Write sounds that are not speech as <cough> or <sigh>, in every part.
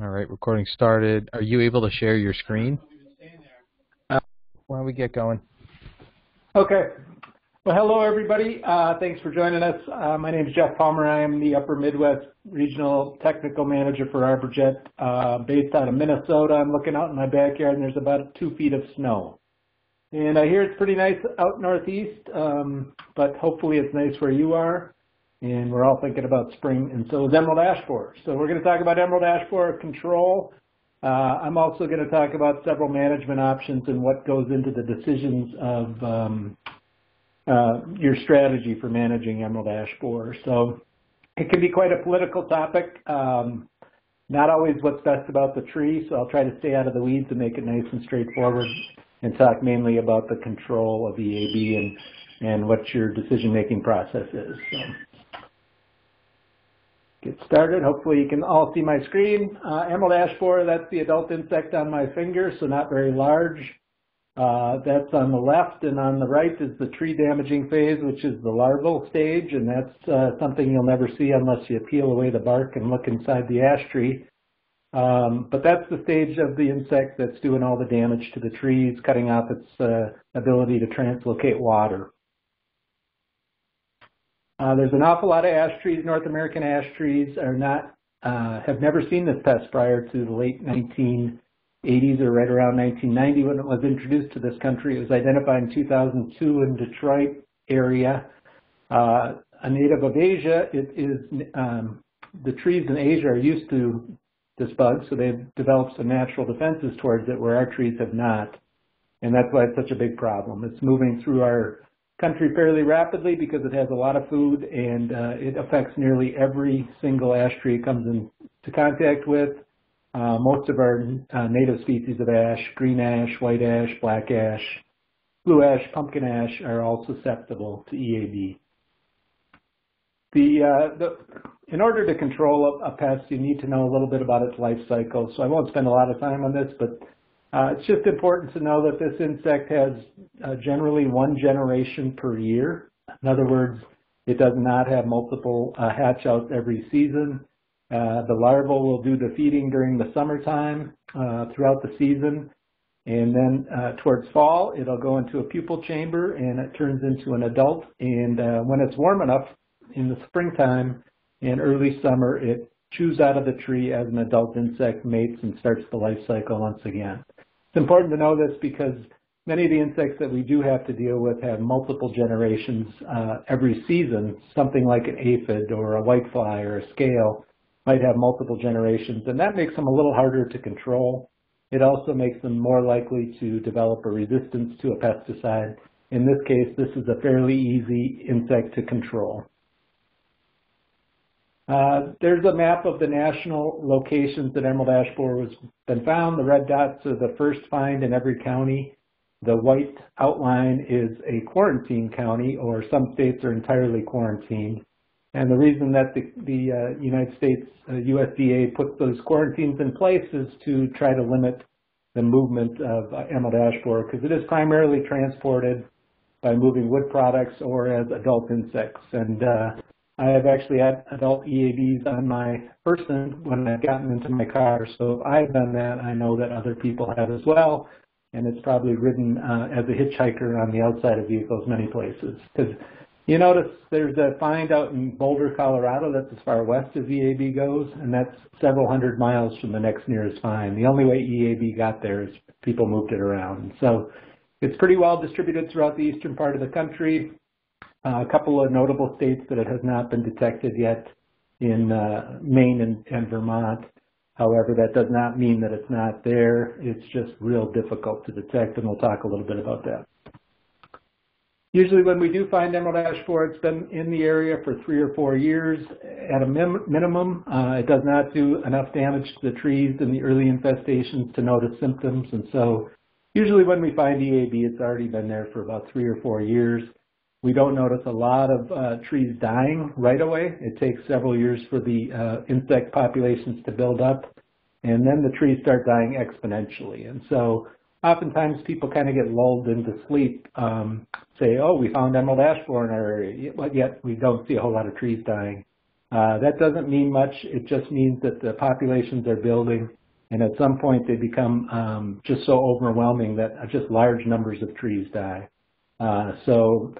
All right, recording started. Are you able to share your screen? Uh, Why don't we get going? Okay. Well, hello everybody. Uh, thanks for joining us. Uh, my name is Jeff Palmer. I am the Upper Midwest Regional Technical Manager for ArborJet, uh, based out of Minnesota. I'm looking out in my backyard and there's about two feet of snow. And I hear it's pretty nice out northeast, um, but hopefully it's nice where you are. And we're all thinking about spring, and so is emerald ash borer. So we're going to talk about emerald ash borer control. Uh, I'm also going to talk about several management options and what goes into the decisions of um, uh, your strategy for managing emerald ash borer. So it can be quite a political topic. Um, not always what's best about the tree, so I'll try to stay out of the weeds and make it nice and straightforward and talk mainly about the control of EAB and, and what your decision-making process is. So get started. Hopefully you can all see my screen. Uh, emerald ash borer, that's the adult insect on my finger, so not very large. Uh, that's on the left, and on the right is the tree damaging phase, which is the larval stage, and that's uh, something you'll never see unless you peel away the bark and look inside the ash tree. Um, but that's the stage of the insect that's doing all the damage to the trees, cutting off its uh, ability to translocate water. Uh, there's an awful lot of ash trees. North American ash trees are not, uh, have never seen this pest prior to the late 1980s or right around 1990 when it was introduced to this country. It was identified in 2002 in Detroit area. Uh, a native of Asia, it is, um, the trees in Asia are used to this bug, so they've developed some natural defenses towards it where our trees have not. And that's why it's such a big problem. It's moving through our country fairly rapidly because it has a lot of food and uh, it affects nearly every single ash tree it comes into contact with. Uh, most of our uh, native species of ash, green ash, white ash, black ash, blue ash, pumpkin ash, are all susceptible to EAB. The, uh, the, in order to control a, a, pest, you need to know a little bit about its life cycle. So I won't spend a lot of time on this, but uh, it's just important to know that this insect has uh, generally one generation per year. In other words, it does not have multiple uh, hatch outs every season. Uh, the larva will do the feeding during the summertime uh, throughout the season. And then uh, towards fall, it'll go into a pupal chamber and it turns into an adult. And when it's warm enough in the springtime and early summer, it chews out of the tree as an adult insect mates and starts the life cycle once again. It's important to know this because many of the insects that we do have to deal with have multiple generations uh, every season. Something like an aphid or a whitefly or a scale might have multiple generations, and that makes them a little harder to control. It also makes them more likely to develop a resistance to a pesticide. In this case, this is a fairly easy insect to control. Uh, there's a map of the national locations that emerald ash borer has been found. The red dots are the first find in every county. The white outline is a quarantine county, or some states are entirely quarantined. And the reason that the, the uh, United States uh, USDA puts those quarantines in place is to try to limit the movement of uh, emerald ash borer because it is primarily transported by moving wood products or as adult insects. And uh, I have actually had adult EABs on my person when I've gotten into my car. So if I've done that, I know that other people have as well. And it's probably ridden uh, as a hitchhiker on the outside of vehicles many places. Because you notice there's a find out in Boulder, Colorado that's as far west as EAB goes, and that's several hundred miles from the next nearest find. The only way EAB got there is people moved it around. So it's pretty well distributed throughout the eastern part of the country. Uh, a couple of notable states that it has not been detected yet in uh, Maine and, and, Vermont. However, that does not mean that it's not there. It's just real difficult to detect, and we'll talk a little bit about that. Usually when we do find emerald ash borer, it's been in the area for three or four years at a minimum. Uh, it does not do enough damage to the trees in the early infestations to notice symptoms, and so usually when we find EAB, it's already been there for about three or four years. We don't notice a lot of uh, trees dying right away. It takes several years for the uh, insect populations to build up, and then the trees start dying exponentially. And so oftentimes people kind of get lulled into sleep, um, say, oh, we found emerald ash borer in our area, but yet we don't see a whole lot of trees dying. Uh, that doesn't mean much. It just means that the populations are building, and at some point they become um, just so overwhelming that just large numbers of trees die. Uh, so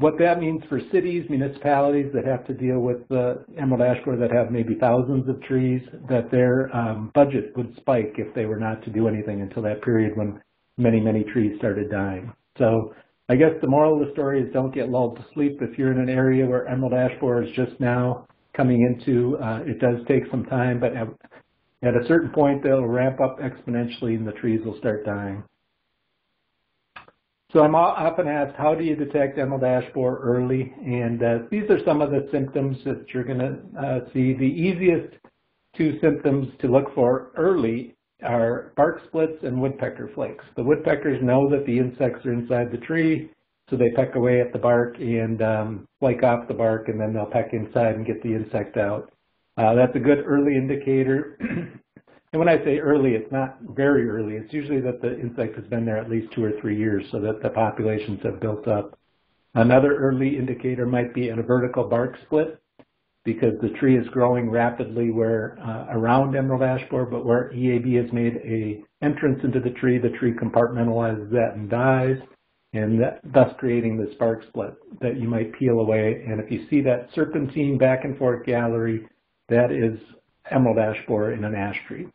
what that means for cities, municipalities that have to deal with the emerald ash borer that have maybe thousands of trees, that their um, budget would spike if they were not to do anything until that period when many, many trees started dying. So I guess the moral of the story is don't get lulled to sleep. If you're in an area where emerald ash borer is just now coming into, uh, it does take some time, but at, at a certain point they'll ramp up exponentially and the trees will start dying. So I'm often asked, how do you detect emerald ash borer early? And uh, these are some of the symptoms that you're going to uh, see. The easiest two symptoms to look for early are bark splits and woodpecker flakes. The woodpeckers know that the insects are inside the tree, so they peck away at the bark and um, flake off the bark, and then they'll peck inside and get the insect out. Uh, that's a good early indicator. <clears throat> and when I say early, it's not very early. It's usually that the insect has been there at least two or three years so that the populations have built up. Another early indicator might be in a vertical bark split because the tree is growing rapidly where uh, around emerald ash borer, but where EAB has made a entrance into the tree, the tree compartmentalizes that and dies, and that, thus creating the bark split that you might peel away. And if you see that serpentine back and forth gallery, that is emerald ash borer in an ash tree.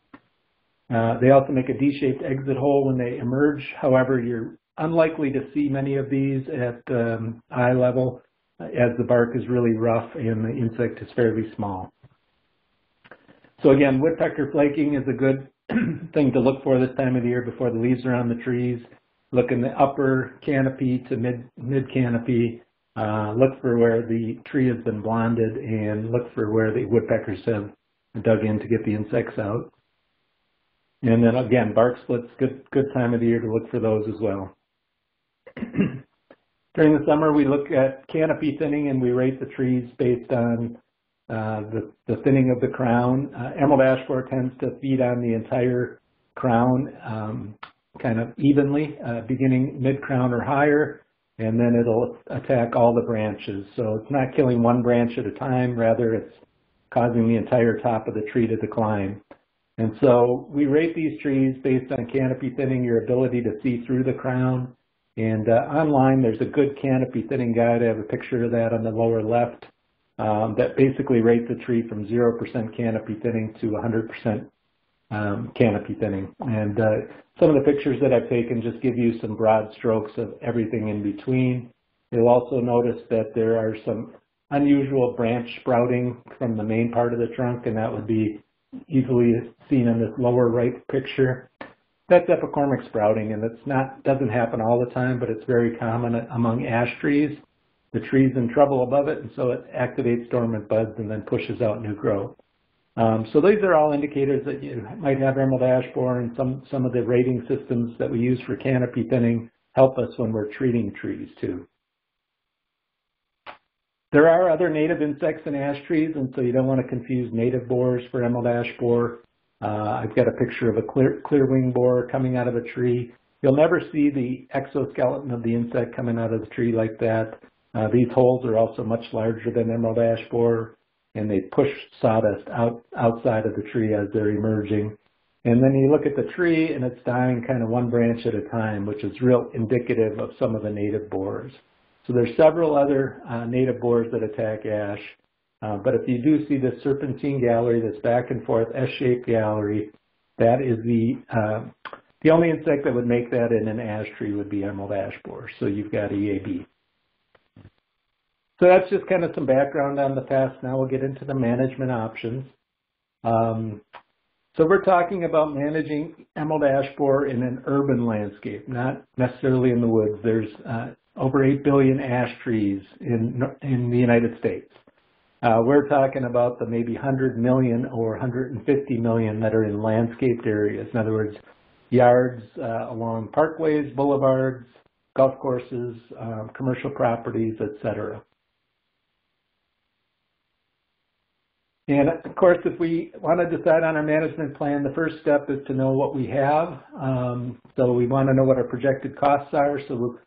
Uh, they also make a D-shaped exit hole when they emerge. However, you're unlikely to see many of these at um, eye level as the bark is really rough and the insect is fairly small. So again, woodpecker flaking is a good <clears throat> thing to look for this time of the year before the leaves are on the trees. Look in the upper canopy to mid, mid canopy. Uh, look for where the tree has been blonded and look for where the woodpeckers have dug in to get the insects out. And then again, bark splits, good, good time of the year to look for those as well. <clears throat> During the summer, we look at canopy thinning and we rate the trees based on uh, the, the, thinning of the crown. Uh, emerald ash borer tends to feed on the entire crown um, kind of evenly, uh, beginning mid-crown or higher, and then it'll attack all the branches. So it's not killing one branch at a time, rather it's causing the entire top of the tree to decline. And so we rate these trees based on canopy thinning, your ability to see through the crown, and uh, online, there's a good canopy thinning guide. I have a picture of that on the lower left um, that basically rates the tree from 0% canopy thinning to 100% um, canopy thinning. And uh, some of the pictures that I've taken just give you some broad strokes of everything in between. You'll also notice that there are some unusual branch sprouting from the main part of the trunk, and that would be easily seen in this lower right picture that's epicormic sprouting, and it's not doesn't happen all the time, but it's very common among ash trees. The tree's in trouble above it, and so it activates dormant buds and then pushes out new growth. Um, so these are all indicators that you might have emerald ash borer, and some, some of the rating systems that we use for canopy thinning help us when we're treating trees too. There are other native insects in ash trees, and so you don't want to confuse native borers for emerald ash borer. Uh, I've got a picture of a clear, clear wing borer coming out of a tree. You'll never see the exoskeleton of the insect coming out of the tree like that. Uh, these holes are also much larger than emerald ash borer, and they push sawdust out outside of the tree as they're emerging. And then you look at the tree, and it's dying kind of one branch at a time, which is real indicative of some of the native borers. So there's several other uh, native borers that attack ash. Uh, but if you do see this serpentine gallery, this back and forth S-shaped gallery, that is the uh, the only insect that would make that in an ash tree would be emerald ash borer. So you've got EAB. So that's just kind of some background on the pest. Now we'll get into the management options. Um, so we're talking about managing emerald ash borer in an urban landscape, not necessarily in the woods. There's uh, over 8 billion ash trees in, in the United States. Uh, we're talking about the maybe 100 million or 150 million that are in landscaped areas. In other words, yards uh, along parkways, boulevards, golf courses, um, commercial properties, etc. And of course, if we want to decide on our management plan, the first step is to know what we have. Um, so we want to know what our projected costs are. So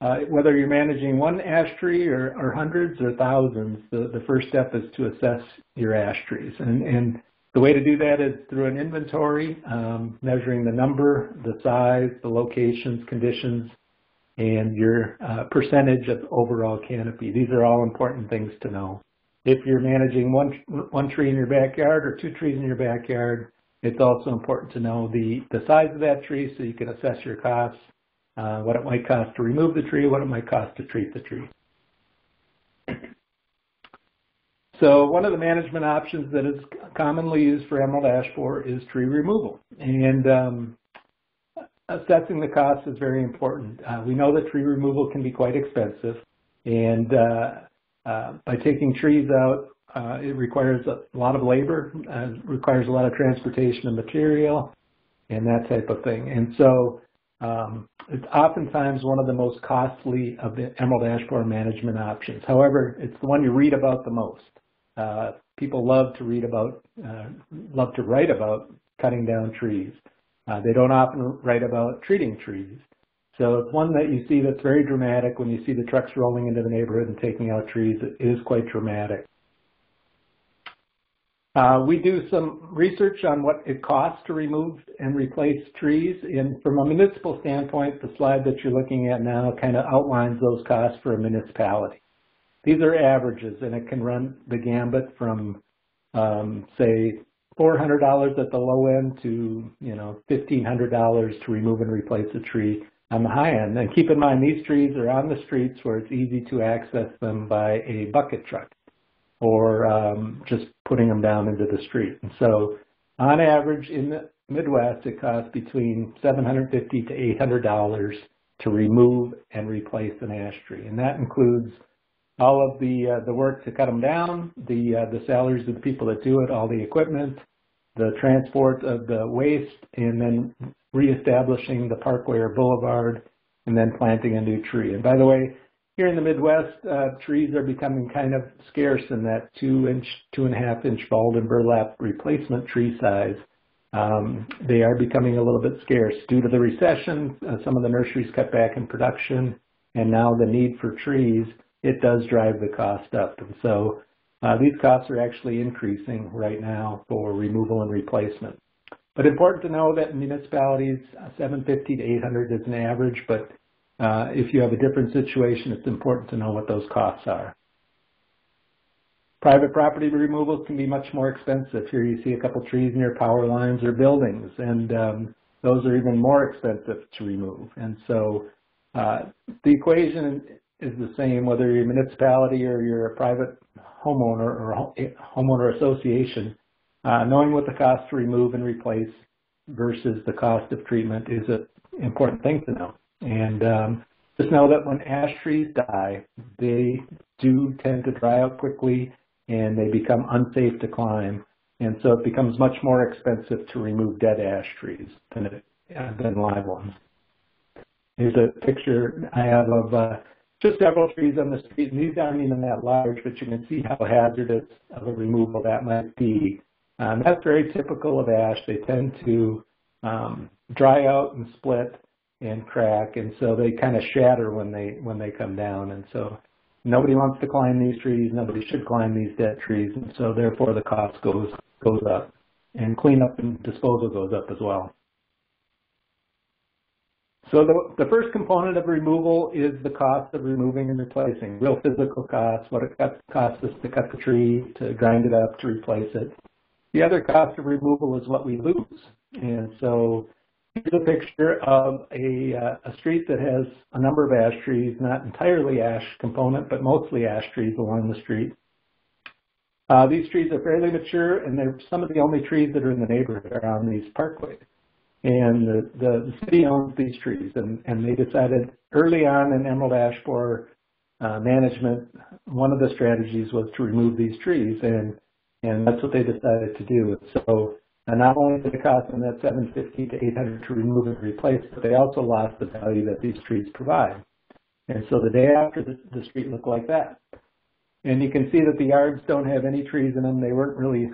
uh, whether you're managing one ash tree or, or hundreds or thousands, the, the first step is to assess your ash trees. And, and the way to do that is through an inventory, um, measuring the number, the size, the locations, conditions, and your uh, percentage of overall canopy. These are all important things to know. If you're managing one, one tree in your backyard or two trees in your backyard, it's also important to know the, the size of that tree so you can assess your costs, uh, what it might cost to remove the tree, what it might cost to treat the tree. So one of the management options that is commonly used for emerald ash borer is tree removal. And um, assessing the cost is very important. Uh, we know that tree removal can be quite expensive. And uh, uh, by taking trees out, uh, it requires a lot of labor, uh, requires a lot of transportation of material, and that type of thing. And so um, it's oftentimes one of the most costly of the emerald ash borer management options. However, it's the one you read about the most. Uh, people love to read about, uh, love to write about cutting down trees. Uh, they don't often write about treating trees. So it's one that you see that's very dramatic when you see the trucks rolling into the neighborhood and taking out trees. It is quite dramatic. Uh, we do some research on what it costs to remove and replace trees. And from a municipal standpoint, the slide that you're looking at now kind of outlines those costs for a municipality. These are averages, and it can run the gambit from, um, say, $400 at the low end to, you know, $1,500 to remove and replace a tree on the high end. And keep in mind, these trees are on the streets where it's easy to access them by a bucket truck or um, just putting them down into the street. And so on average in the Midwest, it costs between $750 to $800 to remove and replace an ash tree. And that includes all of the uh, the work to cut them down, the uh, the salaries of the people that do it, all the equipment, the transport of the waste, and then reestablishing the parkway or boulevard, and then planting a new tree. And by the way, here in the Midwest, uh, trees are becoming kind of scarce in that two inch, two and a half inch balled and burlap replacement tree size. Um, they are becoming a little bit scarce due to the recession. Uh, some of the nurseries cut back in production, and now the need for trees it does drive the cost up. And so uh, these costs are actually increasing right now for removal and replacement. But important to know that municipalities, uh, 750 to 800 is an average, but uh, if you have a different situation, it's important to know what those costs are. Private property removals can be much more expensive. Here you see a couple trees near power lines or buildings, and um, those are even more expensive to remove. And so uh, the equation is the same whether you're a municipality or you're a private homeowner or a homeowner association. Uh, knowing what the cost to remove and replace versus the cost of treatment is an important thing to know. And um, just know that when ash trees die, they do tend to dry out quickly and they become unsafe to climb. And so it becomes much more expensive to remove dead ash trees than, it, than live ones. Here's a picture I have of uh, just several trees on the street, and these aren't even that large, but you can see how hazardous of a removal that might be. Um, that's very typical of ash. They tend to um, dry out and split and crack, and so they kind of shatter when they when they come down. And so nobody wants to climb these trees. Nobody should climb these dead trees, and so therefore the cost goes goes up, and cleanup and disposal goes up as well. So the, the first component of removal is the cost of removing and replacing, real physical costs, what it costs us to cut the tree, to grind it up, to replace it. The other cost of removal is what we lose. And so here's a picture of a, uh, a street that has a number of ash trees, not entirely ash component, but mostly ash trees along the street. Uh, these trees are fairly mature, and they're some of the only trees that are in the neighborhood around these parkways. And the, the city owns these trees, and, and they decided early on in emerald ash borer uh, management, one of the strategies was to remove these trees, and and that's what they decided to do. So and not only did it cost them that 750 to 800 to remove and replace, but they also lost the value that these trees provide. And so the day after, the, the street looked like that. And you can see that the yards don't have any trees in them. They weren't really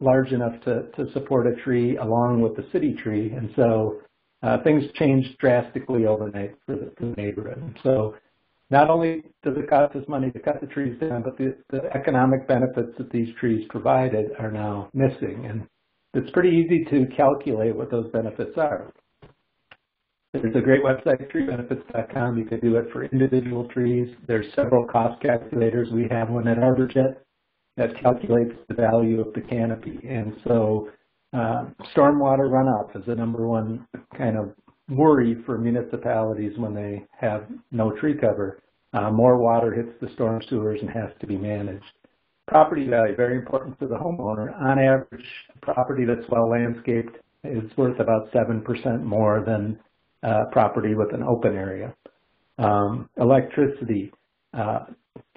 large enough to, to support a tree along with the city tree. And so uh, things changed drastically overnight for the, the neighborhood. So not only does it cost us money to cut the trees down, but the, the economic benefits that these trees provided are now missing. And it's pretty easy to calculate what those benefits are. There's a great website, treebenefits.com. You can do it for individual trees. There's several cost calculators. We have one at ArborJet that calculates the value of the canopy. And so uh, stormwater runoff is the number one kind of worry for municipalities when they have no tree cover. Uh, more water hits the storm sewers and has to be managed. Property value, very important to the homeowner. On average, a property that's well landscaped is worth about 7% more than uh, property with an open area. Um, electricity. Uh,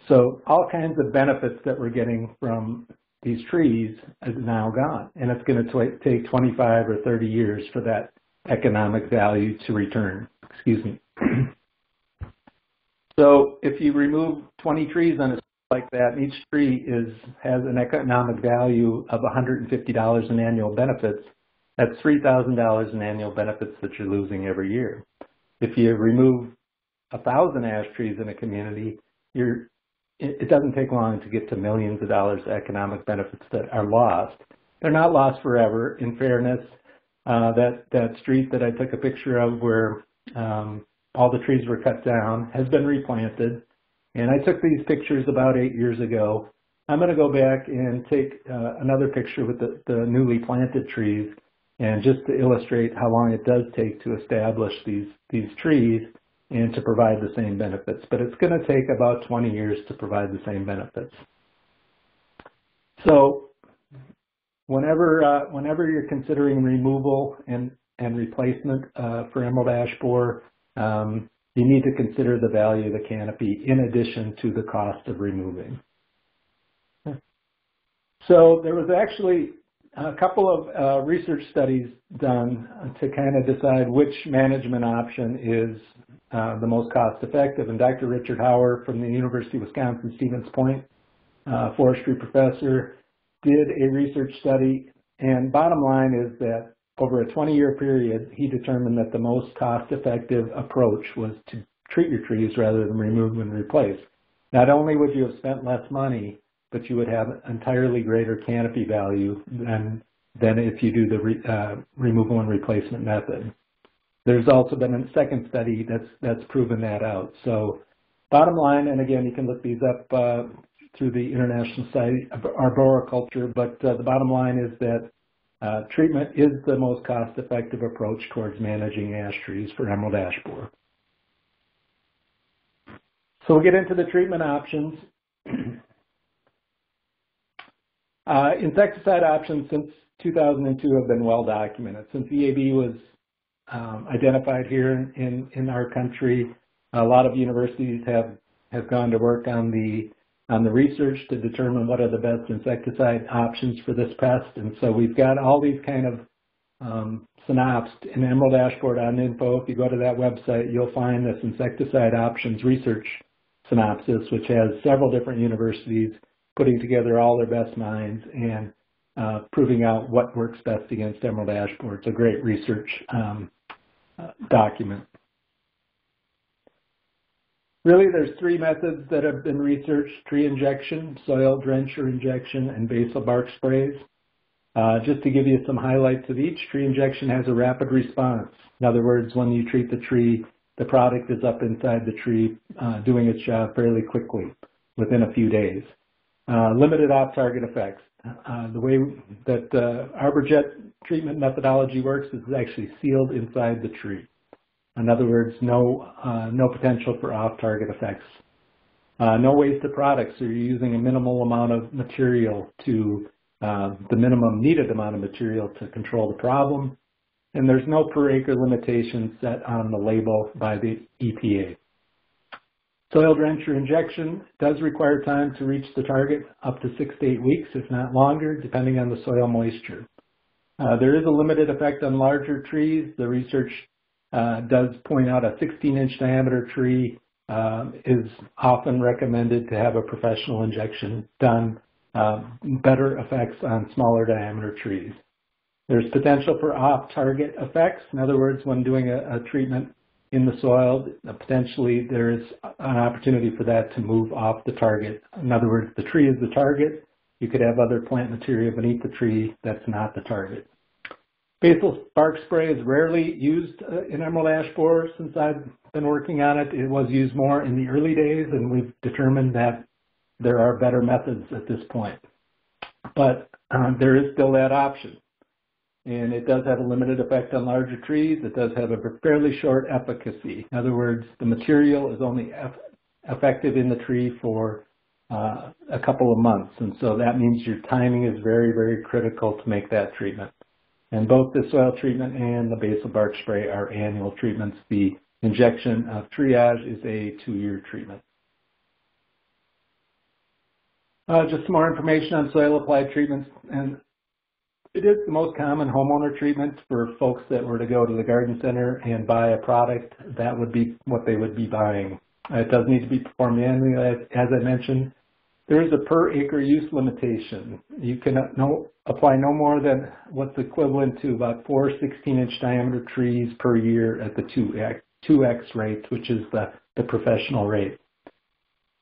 so all kinds of benefits that we're getting from these trees is now gone. And it's going to take 25 or 30 years for that economic value to return. Excuse me. <clears throat> so if you remove 20 trees on a like that, each tree is has an economic value of $150 in annual benefits. That's $3,000 in annual benefits that you're losing every year. If you remove a thousand ash trees in a community, you're it doesn't take long to get to millions of dollars of economic benefits that are lost. They're not lost forever. In fairness, uh, that, that street that I took a picture of where um, all the trees were cut down has been replanted. And I took these pictures about eight years ago. I'm going to go back and take uh, another picture with the, the newly planted trees and just to illustrate how long it does take to establish these, these trees and to provide the same benefits. But it's going to take about 20 years to provide the same benefits. So whenever uh, whenever you're considering removal and and replacement uh, for emerald ash borer, um, you need to consider the value of the canopy in addition to the cost of removing. So there was actually a couple of uh, research studies done to kind of decide which management option is uh, the most cost effective. And Dr. Richard Hauer from the University of Wisconsin Stevens Point, uh, forestry professor, did a research study, and bottom line is that over a 20-year period, he determined that the most cost-effective approach was to treat your trees rather than remove and replace. Not only would you have spent less money, but you would have entirely greater canopy value than, than if you do the re, uh, removal and replacement method. There's also been a second study that's, that's proven that out. So bottom line, and again, you can look these up uh, through the International Society of Arboriculture, but uh, the bottom line is that uh, treatment is the most cost-effective approach towards managing ash trees for emerald ash borer. So we'll get into the treatment options. <clears throat> uh, insecticide options since 2002 have been well documented. Since EAB was um, identified here in, in, in, our country, a lot of universities have, have gone to work on the on the research to determine what are the best insecticide options for this pest. And so we've got all these kind of um, synopsed in emeraldashborer.info. If you go to that website, you'll find this insecticide options research synopsis, which has several different universities putting together all their best minds and uh, proving out what works best against emerald ash borer. It's a great research um, uh, document. Really, there's three methods that have been researched, tree injection, soil drench or injection, and basal bark sprays. Uh, just to give you some highlights of each, tree injection has a rapid response. In other words, when you treat the tree, the product is up inside the tree uh, doing its job fairly quickly, within a few days. Uh, limited off-target effects. Uh, the way that uh, ArborJet treatment methodology works is actually sealed inside the tree. In other words, no, uh, no potential for off-target effects. Uh, no waste of products, so you're using a minimal amount of material to uh, the minimum needed amount of material to control the problem. And there's no per acre limitation set on the label by the EPA. Soil drench or injection does require time to reach the target up to six to eight weeks, if not longer, depending on the soil moisture. Uh, there is a limited effect on larger trees. The research uh, does point out a 16-inch diameter tree uh, is often recommended to have a professional injection done, uh, better effects on smaller diameter trees. There's potential for off-target effects. In other words, when doing a, a treatment in the soil, uh, potentially there is an opportunity for that to move off the target. In other words, the tree is the target. You could have other plant material beneath the tree that's not the target. Basal bark spray is rarely used uh, in emerald ash borer since I've been working on it. It was used more in the early days, and we've determined that there are better methods at this point. But um, there is still that option. And it does have a limited effect on larger trees. It does have a fairly short efficacy. In other words, the material is only eff effective in the tree for uh, a couple of months. And so that means your timing is very, very critical to make that treatment. And both the soil treatment and the basal bark spray are annual treatments. The injection of triage is a two-year treatment. Uh, just some more information on soil applied treatments. And it is the most common homeowner treatment for folks that were to go to the garden center and buy a product. That would be what they would be buying. It does need to be performed annually, as I mentioned. There is a per acre use limitation. You can no, apply no more than what's equivalent to about four 16-inch diameter trees per year at the 2x, 2x rate, which is the, the professional rate.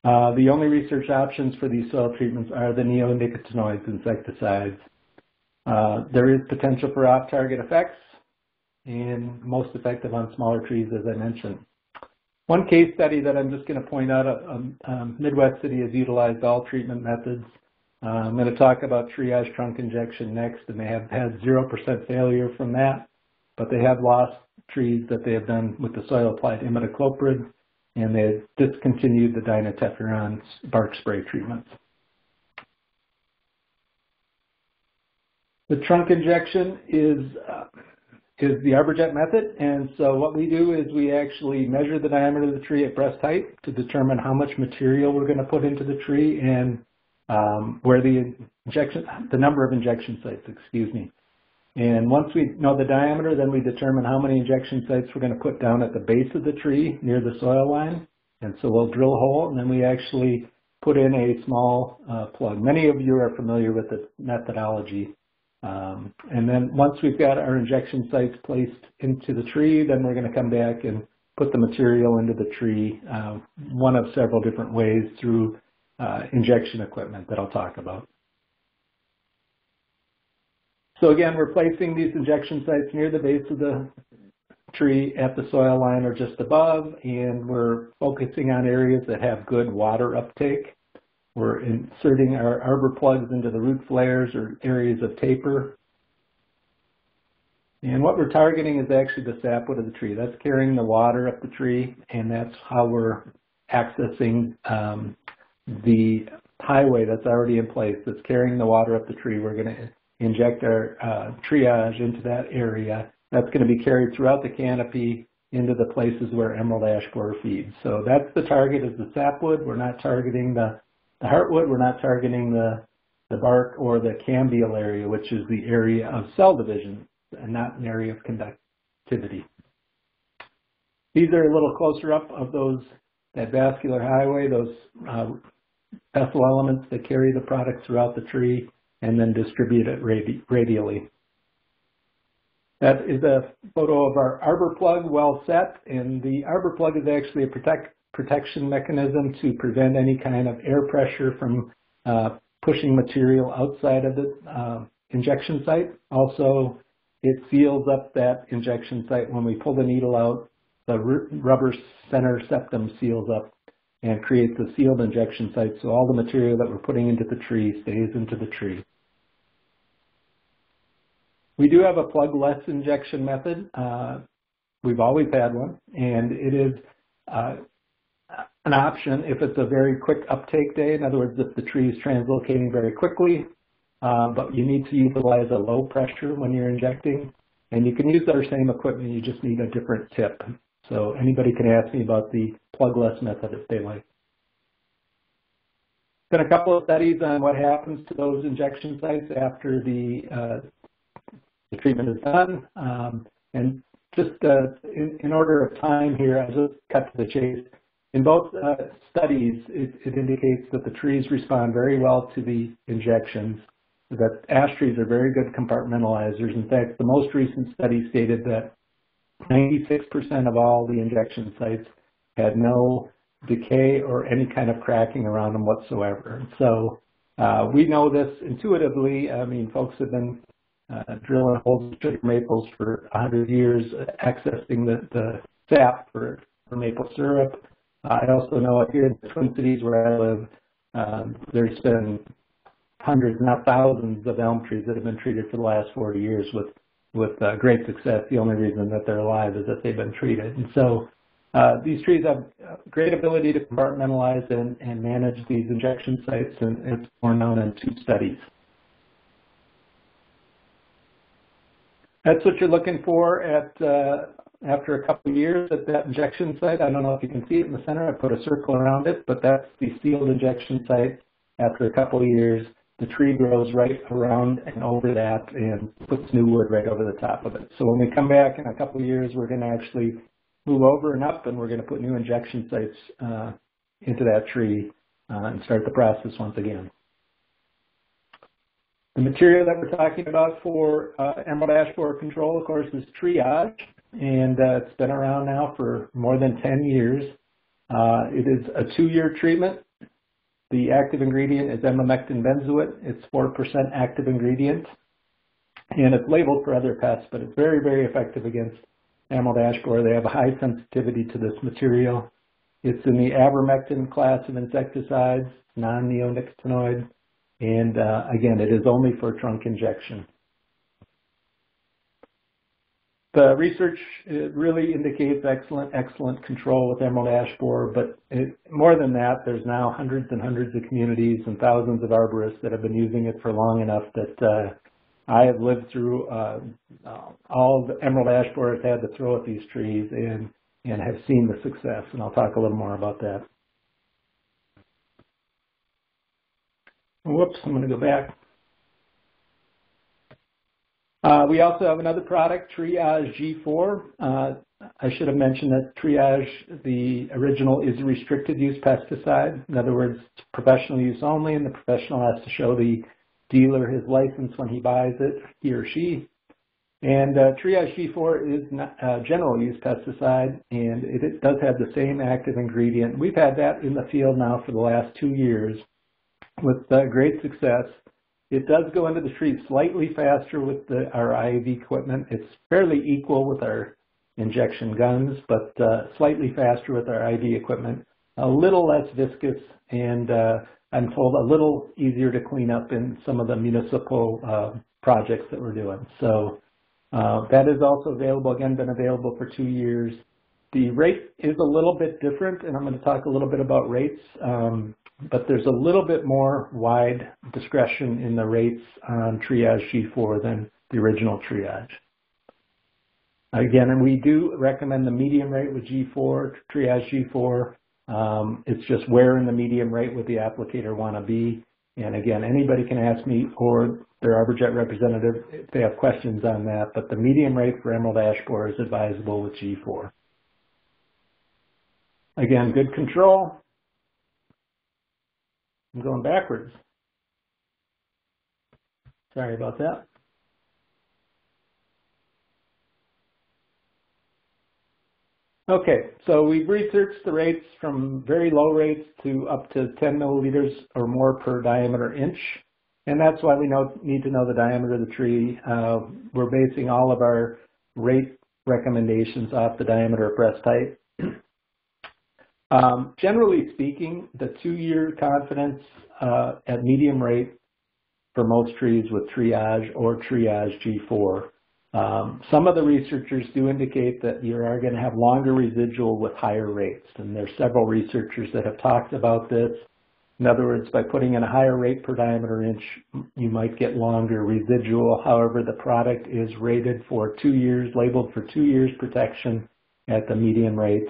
Uh, the only research options for these soil treatments are the neonicotinoids insecticides. Uh, there is potential for off-target effects and most effective on smaller trees, as I mentioned. One case study that I'm just going to point out, um, um, Midwest City has utilized all treatment methods. Uh, I'm going to talk about triage trunk injection next, and they have had 0% failure from that, but they have lost trees that they have done with the soil-applied imidacloprid, and they've discontinued the dinotefuran bark spray treatments. The trunk injection is uh, is the ArborJet method, and so what we do is we actually measure the diameter of the tree at breast height to determine how much material we're going to put into the tree and um, where the injection, the number of injection sites, excuse me. And once we know the diameter, then we determine how many injection sites we're going to put down at the base of the tree near the soil line. And so we'll drill a hole and then we actually put in a small uh, plug. Many of you are familiar with the methodology. Um, and then once we've got our injection sites placed into the tree, then we're going to come back and put the material into the tree, uh, one of several different ways through uh, injection equipment that I'll talk about. So again, we're placing these injection sites near the base of the tree at the soil line or just above, and we're focusing on areas that have good water uptake. We're inserting our arbor plugs into the root flares or areas of taper. And what we're targeting is actually the sapwood of the tree. That's carrying the water up the tree, and that's how we're accessing um, the highway that's already in place that's carrying the water up the tree. We're going to inject our uh, triage into that area. That's going to be carried throughout the canopy into the places where emerald ash borer feeds. So that's the target is the sapwood. We're not targeting the, the heartwood. We're not targeting the, the bark or the cambial area, which is the area of cell division and not an area of conductivity. These are a little closer up of those that vascular highway, those uh, vessel elements that carry the product throughout the tree and then distribute it radi radially. That is a photo of our arbor plug well set, and the arbor plug is actually a protect, protection mechanism to prevent any kind of air pressure from uh, pushing material outside of the uh, injection site. Also, it seals up that injection site. When we pull the needle out, the rubber center septum seals up and creates a sealed injection site so all the material that we're putting into the tree stays into the tree. We do have a plug-less injection method. Uh, we've always had one, and it is uh, an option if it's a very quick uptake day. In other words, if the tree is translocating very quickly, uh, but you need to utilize a low pressure when you're injecting. And you can use our same equipment, you just need a different tip. So anybody can ask me about the plug-less method if they like. Been a couple of studies on what happens to those injection sites after the, uh, the treatment is done. Um, and just uh, in, in, order of time here, I'll just cut to the chase. In both uh, studies, it, it, indicates that the trees respond very well to the injections, that ash trees are very good compartmentalizers. In fact, the most recent study stated that 96% of all the injection sites had no decay or any kind of cracking around them whatsoever. So uh, we know this intuitively. I mean, folks have been uh, drilling holes in sugar maples for 100 years, accessing the, the sap for, for maple syrup. I also know here in the Twin Cities where I live, um, there's been hundreds, not thousands, of elm trees that have been treated for the last 40 years with with uh, great success. The only reason that they're alive is that they've been treated. And so uh, these trees have great ability to compartmentalize and, and manage these injection sites, and it's more known in two studies. That's what you're looking for at uh, after a couple of years at that injection site. I don't know if you can see it in the center. I put a circle around it, but that's the sealed injection site after a couple of years the tree grows right around and over that and puts new wood right over the top of it. So when we come back in a couple of years, we're going to actually move over and up and we're going to put new injection sites uh, into that tree uh, and start the process once again. The material that we're talking about for uh, emerald ash borer control, of course, is triage, and uh, it's been around now for more than 10 years. Uh, it is a two-year treatment the active ingredient is emamectin benzoate. It's 4% active ingredient. And it's labeled for other pests, but it's very, very effective against emerald ash borer. They have a high sensitivity to this material. It's in the avermectin class of insecticides, non-neonicotinoid, and uh, again, it is only for trunk injection. The research really indicates excellent, excellent control with emerald ash borer, but it, more than that, there's now hundreds and hundreds of communities and thousands of arborists that have been using it for long enough that uh, I have lived through uh, all the emerald ash borers had to throw at these trees and, and have seen the success, and I'll talk a little more about that. Whoops, I'm going to go back. Uh, we also have another product, Triage G4. Uh, I should have mentioned that Triage, the original, is a restricted use pesticide. In other words, professional use only, and the professional has to show the dealer his license when he buys it, he or she. And uh, Triage G4 is a general use pesticide, and it, it does have the same active ingredient. We've had that in the field now for the last two years with uh, great success. It does go into the tree slightly faster with the, our IAV equipment. It's fairly equal with our injection guns, but uh, slightly faster with our IV equipment. A little less viscous, and uh, I'm told a little easier to clean up in some of the municipal uh, projects that we're doing. So uh, that is also available, again, been available for two years. The rate is a little bit different, and I'm going to talk a little bit about rates. Um, but there's a little bit more wide discretion in the rates on Triage G4 than the original Triage. Again, and we do recommend the medium rate with G4, Triage G4. Um, it's just where in the medium rate would the applicator want to be. And again, anybody can ask me or their ArborJet representative if they have questions on that, but the medium rate for emerald ash borer is advisable with G4. Again, good control, I'm going backwards. Sorry about that. Okay, so we've researched the rates from very low rates to up to 10 milliliters or more per diameter inch. And that's why we know, need to know the diameter of the tree. Uh, we're basing all of our rate recommendations off the diameter of breast height. <clears throat> Um, generally speaking, the two-year confidence uh, at medium rate for most trees with triage or triage G4. Um, some of the researchers do indicate that you are going to have longer residual with higher rates, and there's several researchers that have talked about this. In other words, by putting in a higher rate per diameter inch, you might get longer residual. However, the product is rated for two years, labeled for two years protection at the medium rate.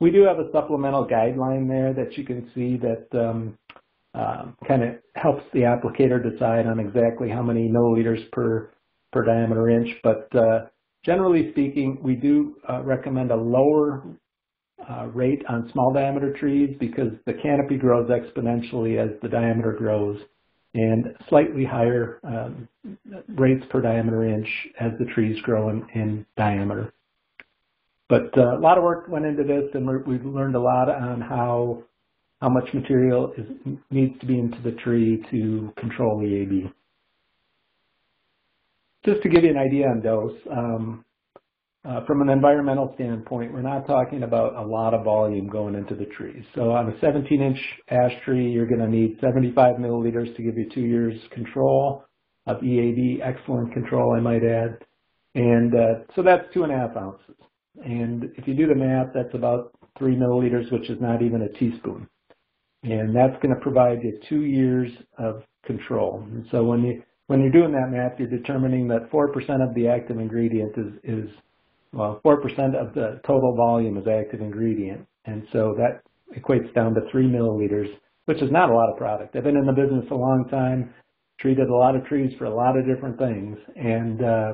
We do have a supplemental guideline there that you can see that um, uh, kind of helps the applicator decide on exactly how many milliliters per, per diameter inch. But uh, generally speaking, we do uh, recommend a lower uh, rate on small diameter trees because the canopy grows exponentially as the diameter grows and slightly higher um, rates per diameter inch as the trees grow in, in diameter. But uh, a lot of work went into this, and we've learned a lot on how how much material is, needs to be into the tree to control EAB. Just to give you an idea on dose, um, uh, from an environmental standpoint, we're not talking about a lot of volume going into the trees. So on a 17-inch ash tree, you're going to need 75 milliliters to give you two years control of EAB, excellent control, I might add. And uh, so that's two and a half ounces. And if you do the math, that's about three milliliters, which is not even a teaspoon. And that's going to provide you two years of control. And so when you when you're doing that math, you're determining that 4% of the active ingredient is, is well, 4% of the total volume is active ingredient. And so that equates down to three milliliters, which is not a lot of product. I've been in the business a long time, treated a lot of trees for a lot of different things, and uh,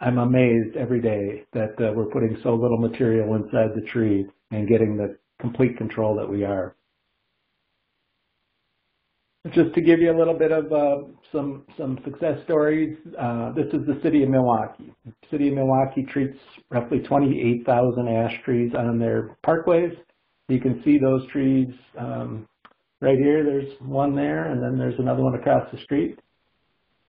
I'm amazed every day that uh, we're putting so little material inside the tree and getting the complete control that we are. Just to give you a little bit of uh, some some success stories, uh, this is the city of Milwaukee. The city of Milwaukee treats roughly 28,000 ash trees on their parkways. You can see those trees um, right here. There's one there, and then there's another one across the street.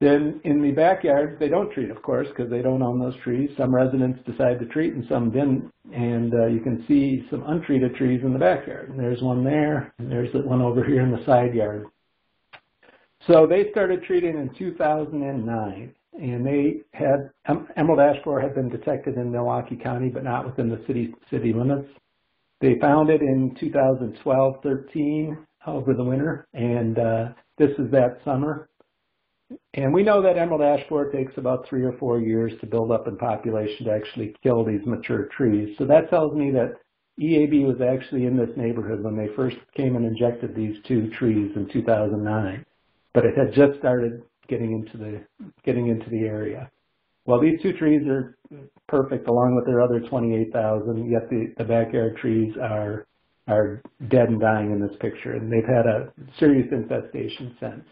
Then in the backyard, they don't treat, of course, because they don't own those trees. Some residents decide to treat and some didn't. And uh, you can see some untreated trees in the backyard. And there's one there, and there's one over here in the side yard. So they started treating in 2009, and they had emerald ash borer had been detected in Milwaukee County, but not within the city city limits. They found it in 2012-13 over the winter, and uh, this is that summer. And we know that emerald ash borer takes about three or four years to build up in population to actually kill these mature trees. So that tells me that EAB was actually in this neighborhood when they first came and injected these two trees in 2009 but it had just started getting into the getting into the area. Well, these two trees are perfect along with their other 28,000, yet the, the backyard trees are are dead and dying in this picture, and they've had a serious infestation since.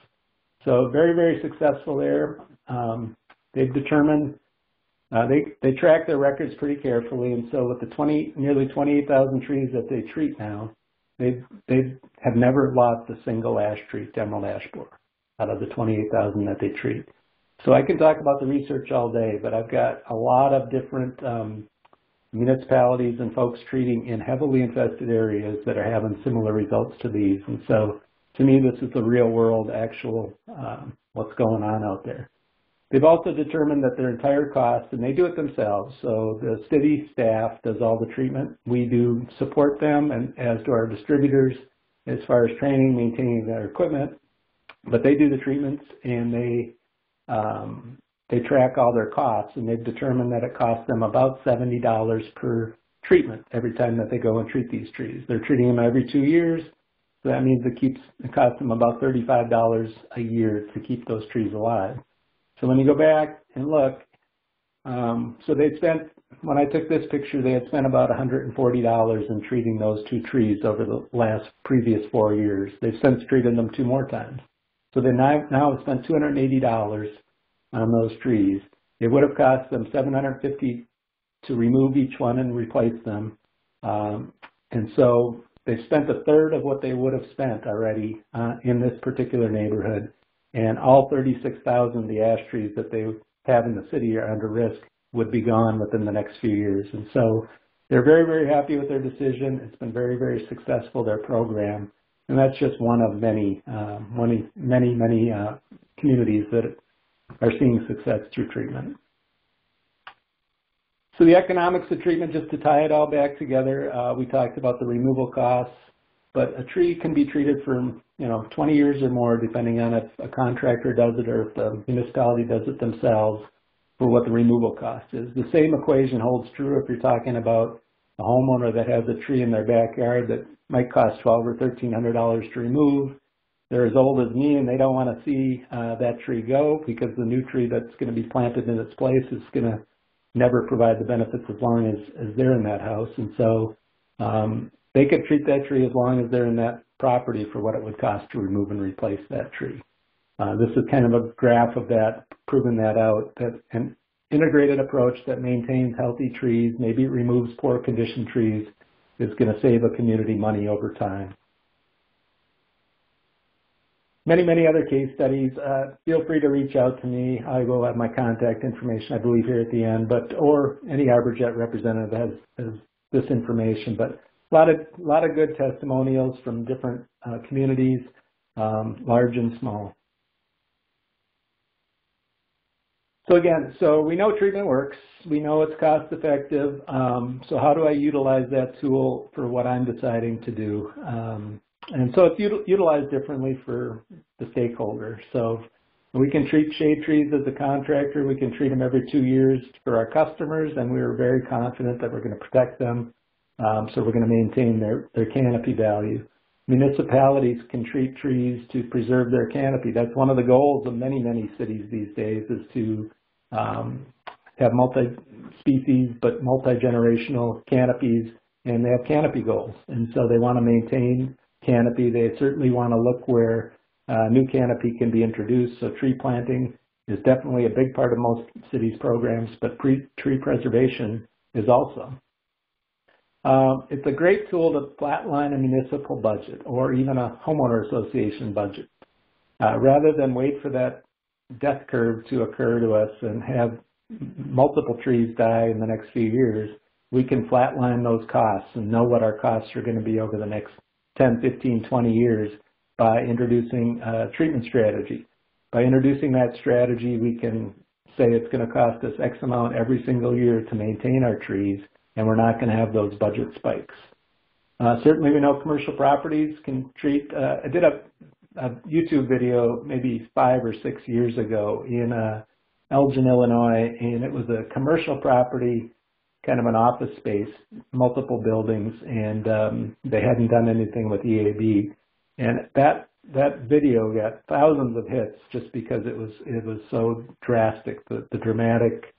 So very, very successful there. Um, they've determined, uh, they, they track their records pretty carefully, and so with the 20, nearly 28,000 trees that they treat now, they they have never lost a single ash tree to emerald ash borer out of the 28,000 that they treat. So I can talk about the research all day, but I've got a lot of different um, municipalities and folks treating in heavily infested areas that are having similar results to these. And so to me, this is the real world actual um, what's going on out there. They've also determined that their entire cost, and they do it themselves, so the city staff does all the treatment. We do support them, and as do our distributors, as far as training, maintaining their equipment, but they do the treatments and they um, they track all their costs and they've determined that it costs them about $70 per treatment every time that they go and treat these trees. They're treating them every two years, so that means it keeps it costs them about $35 a year to keep those trees alive. So when you go back and look, um, so they spent when I took this picture, they had spent about $140 in treating those two trees over the last previous four years. They've since treated them two more times. So they now, now have spent $280 on those trees. It would have cost them 750 to remove each one and replace them. Um, and so they spent a third of what they would have spent already uh, in this particular neighborhood. And all 36,000 of the ash trees that they have in the city are under risk would be gone within the next few years. And so they're very, very happy with their decision. It's been very, very successful, their program. And that's just one of many, uh, many, many, many uh, communities that are seeing success through treatment. So the economics of treatment, just to tie it all back together, uh, we talked about the removal costs, but a tree can be treated for you know 20 years or more, depending on if a contractor does it or if the municipality does it themselves, for what the removal cost is. The same equation holds true if you're talking about a homeowner that has a tree in their backyard that might cost twelve or thirteen hundred dollars to remove. They're as old as me, and they don't want to see uh, that tree go because the new tree that's going to be planted in its place is going to never provide the benefits as long as, as they're in that house. And so um, they could treat that tree as long as they're in that property for what it would cost to remove and replace that tree. Uh, this is kind of a graph of that, proving that out. That an integrated approach that maintains healthy trees, maybe removes poor condition trees, is going to save a community money over time. Many, many other case studies. Uh, feel free to reach out to me. I will have my contact information, I believe, here at the end, but or any ArborJet representative has, has this information. But a lot of, a lot of good testimonials from different uh, communities, um, large and small. So again, so we know treatment works. We know it's cost effective. Um, so how do I utilize that tool for what I'm deciding to do? Um, and so it's utilized differently for the stakeholder. So we can treat shade trees as a contractor. We can treat them every two years for our customers, and we are very confident that we're going to protect them. Um, so we're going to maintain their, their canopy value. Municipalities can treat trees to preserve their canopy. That's one of the goals of many, many cities these days is to um, have multi-species but multi-generational canopies, and they have canopy goals. And so they want to maintain canopy. They certainly want to look where uh, new canopy can be introduced. So tree planting is definitely a big part of most cities' programs, but pre tree preservation is also. Um, it's a great tool to flatline a municipal budget or even a homeowner association budget. Uh, rather than wait for that death curve to occur to us and have multiple trees die in the next few years, we can flatline those costs and know what our costs are going to be over the next 10, 15, 20 years by introducing a treatment strategy. By introducing that strategy, we can say it's going to cost us X amount every single year to maintain our trees, and we're not going to have those budget spikes. Uh, certainly, we know commercial properties can treat. Uh, I did a a YouTube video maybe five or six years ago in uh, Elgin, Illinois, and it was a commercial property, kind of an office space, multiple buildings, and um, they hadn't done anything with EAB. And that that video got thousands of hits just because it was it was so drastic, the, the dramatic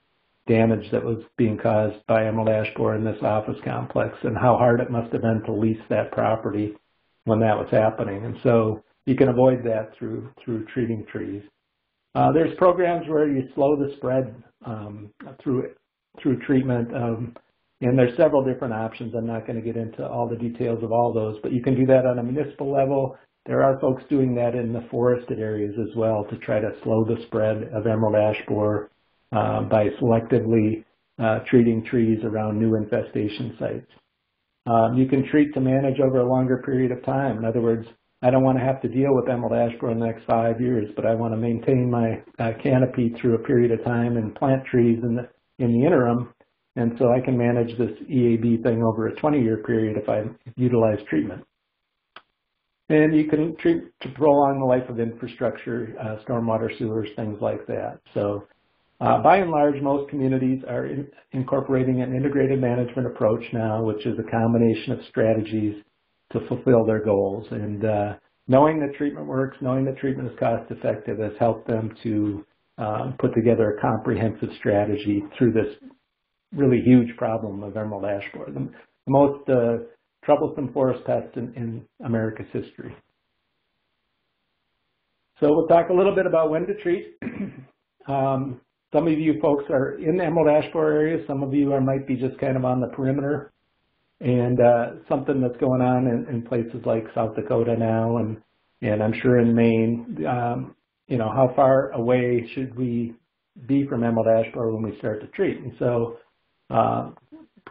damage that was being caused by emerald ash borer in this office complex, and how hard it must have been to lease that property when that was happening. And so you can avoid that through through treating trees. Uh, there's programs where you slow the spread um, through through treatment, um, and there's several different options. I'm not going to get into all the details of all those, but you can do that on a municipal level. There are folks doing that in the forested areas as well to try to slow the spread of emerald ash borer uh, by selectively uh, treating trees around new infestation sites. Um, you can treat to manage over a longer period of time. In other words, I don't want to have to deal with emerald ash borer in the next five years, but I want to maintain my uh, canopy through a period of time and plant trees in the, in the interim. And so I can manage this EAB thing over a 20-year period if I utilize treatment. And you can treat to prolong the life of infrastructure, uh, stormwater sewers, things like that. So uh, by and large, most communities are in, incorporating an integrated management approach now, which is a combination of strategies to fulfill their goals. And uh, knowing that treatment works, knowing that treatment is cost effective has helped them to um, put together a comprehensive strategy through this really huge problem of emerald ash borer, the, the most uh, troublesome forest pest in, in America's history. So we'll talk a little bit about when to treat. um, some of you folks are in the emerald ash borer area. Some of you are, might be just kind of on the perimeter and uh, something that's going on in, in, places like South Dakota now, and and I'm sure in Maine. Um, you know, how far away should we be from emerald ash borer when we start to treat? And so, uh,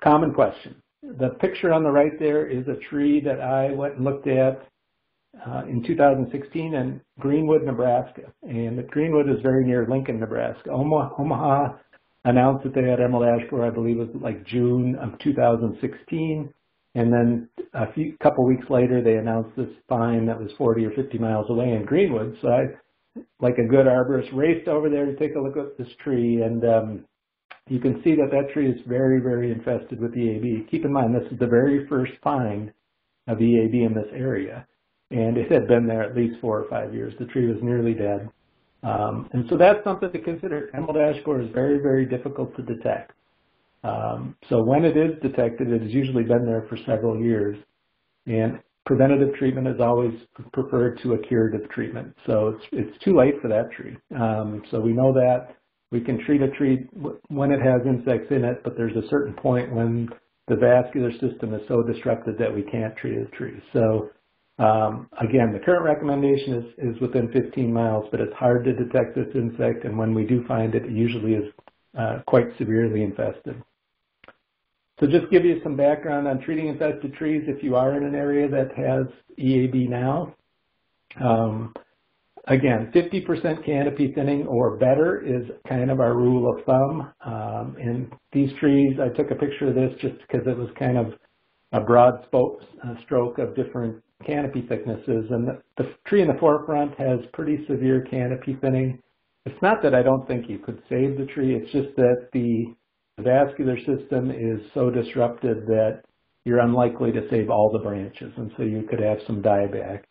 common question. The picture on the right there is a tree that I went and looked at uh, in 2016 in Greenwood, Nebraska. And Greenwood is very near Lincoln, Nebraska. Omaha, Omaha announced that they had emerald ash borer, I believe it was like June of 2016. And then a few couple weeks later, they announced this find that was 40 or 50 miles away in Greenwood. So I, like a good arborist, raced over there to take a look at this tree. And um, you can see that that tree is very, very infested with EAB. Keep in mind, this is the very first find of EAB in this area. And it had been there at least four or five years. The tree was nearly dead. Um, and so that's something to consider. Emerald ash borer is very, very difficult to detect. Um, so when it is detected, it has usually been there for several years. And preventative treatment is always preferred to a curative treatment. So it's, it's too late for that tree. Um, so we know that. we can treat a tree when it has insects in it, but there's a certain point when the vascular system is so disrupted that we can't treat a tree. So um, again, the current recommendation is, is within 15 miles, but it's hard to detect this insect, and when we do find it, it usually is uh, quite severely infested. So just give you some background on treating infested trees if you are in an area that has EAB now. Um, again, 50% canopy thinning or better is kind of our rule of thumb. Um, and these trees, I took a picture of this just because it was kind of a broad stroke of different canopy thicknesses. And the, the tree in the forefront has pretty severe canopy thinning. It's not that I don't think you could save the tree, it's just that the vascular system is so disrupted that you're unlikely to save all the branches, and so you could have some dieback.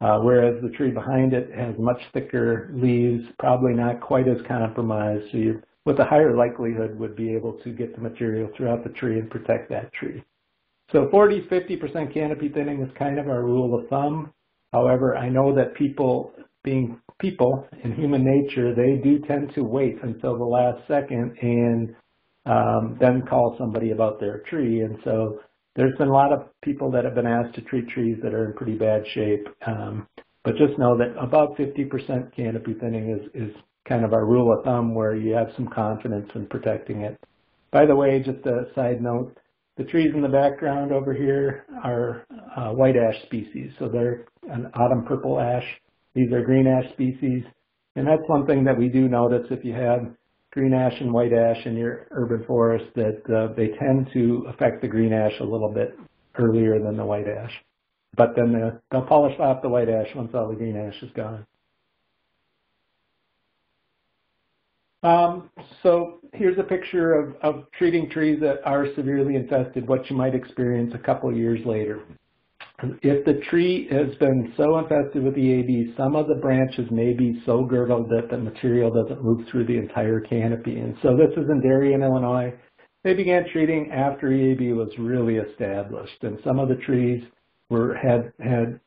Uh, whereas the tree behind it has much thicker leaves, probably not quite as compromised, so you, with a higher likelihood, would be able to get the material throughout the tree and protect that tree. So 40, 50% canopy thinning is kind of our rule of thumb. However, I know that people, being people in human nature, they do tend to wait until the last second and um, then call somebody about their tree. And so there's been a lot of people that have been asked to treat trees that are in pretty bad shape. Um, but just know that about 50% canopy thinning is, is kind of our rule of thumb where you have some confidence in protecting it. By the way, just a side note, the trees in the background over here are uh, white ash species, so they're an autumn purple ash. These are green ash species, and that's one thing that we do notice if you have green ash and white ash in your urban forest that uh, they tend to affect the green ash a little bit earlier than the white ash. But then the, they'll polish off the white ash once all the green ash is gone. Um, so here's a picture of, of treating trees that are severely infested, what you might experience a couple years later. If the tree has been so infested with EAB, some of the branches may be so girdled that the material doesn't move through the entire canopy. And so this is in Darien, Illinois. They began treating after EAB was really established. And some of the trees were had had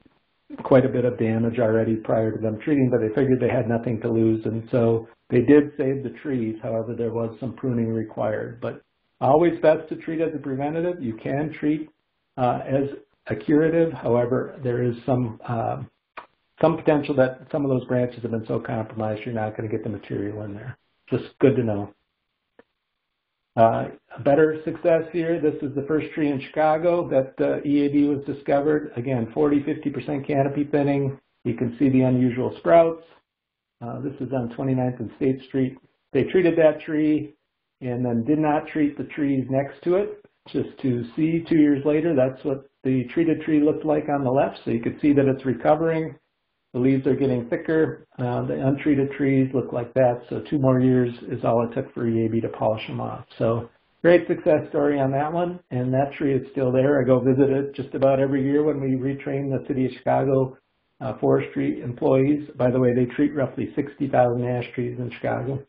quite a bit of damage already prior to them treating, but they figured they had nothing to lose. And so they did save the trees. However, there was some pruning required. But always best to treat as a preventative. You can treat uh, as a curative. However, there is some uh, some potential that some of those branches have been so compromised you're not going to get the material in there. Just good to know. Uh, a better success here, this is the first tree in Chicago that uh, EAB was discovered. Again, 40, 50% canopy thinning. You can see the unusual sprouts. Uh, this is on 29th and State Street. They treated that tree and then did not treat the trees next to it just to see two years later. That's what the treated tree looked like on the left. So you could see that it's recovering. The leaves are getting thicker. Uh, the untreated trees look like that. So two more years is all it took for EAB to polish them off. So great success story on that one. And that tree is still there. I go visit it just about every year when we retrain the City of Chicago uh, forestry employees. By the way, they treat roughly 60,000 ash trees in Chicago.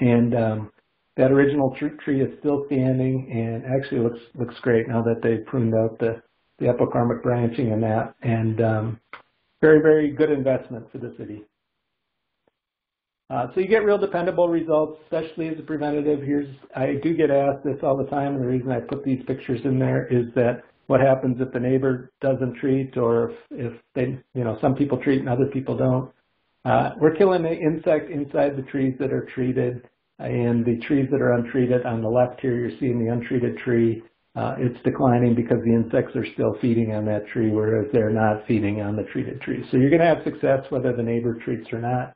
And um, that original tree is still standing and actually looks looks great now that they've pruned out the, the epicormic branching and that. And um, very, very good investment for the city. Uh, so you get real dependable results, especially as a preventative. Here's, I do get asked this all the time, and the reason I put these pictures in there is that what happens if the neighbor doesn't treat or if, if they, you know, some people treat and other people don't. Uh, we're killing the insect inside the trees that are treated and the trees that are untreated. On the left here, you're seeing the untreated tree. Uh, it's declining because the insects are still feeding on that tree, whereas they're not feeding on the treated tree. So you're going to have success whether the neighbor treats or not.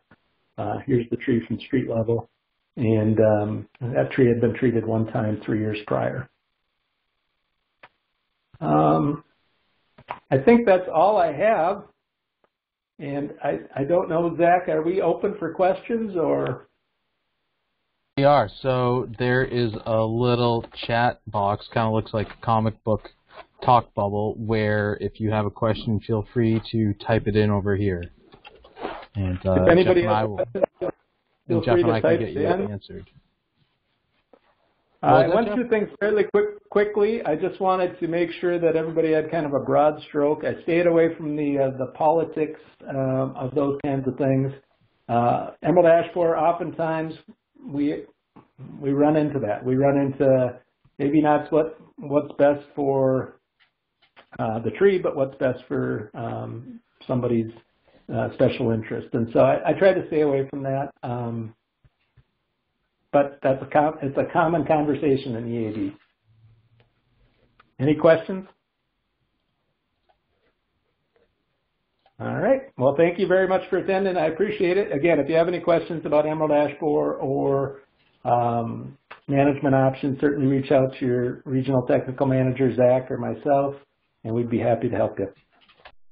Uh, here's the tree from street level. And um, that tree had been treated one time three years prior. Um, I think that's all I have. And I, I don't know, Zach, are we open for questions or? We are. So there is a little chat box, kind of looks like a comic book talk bubble, where if you have a question, feel free to type it in over here. And uh, if anybody Jeff and I will, and Jeff and I can get you in. answered. Uh, I went through things fairly quick, quickly. I just wanted to make sure that everybody had kind of a broad stroke. I stayed away from the uh, the politics um, of those kinds of things. Uh, emerald ash borer oftentimes we we run into that. We run into maybe not what what's best for uh, the tree, but what's best for um, somebody's uh, special interest. And so I, I, try to stay away from that. Um, but that's a com it's a common conversation in EAB. Any questions? All right. Well, thank you very much for attending. I appreciate it. Again, if you have any questions about Emerald Ash Borer or um, management options, certainly reach out to your regional technical manager, Zach, or myself, and we'd be happy to help you.